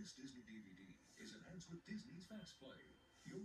This Disney DVD is enhanced with Disney's Fast Play. Your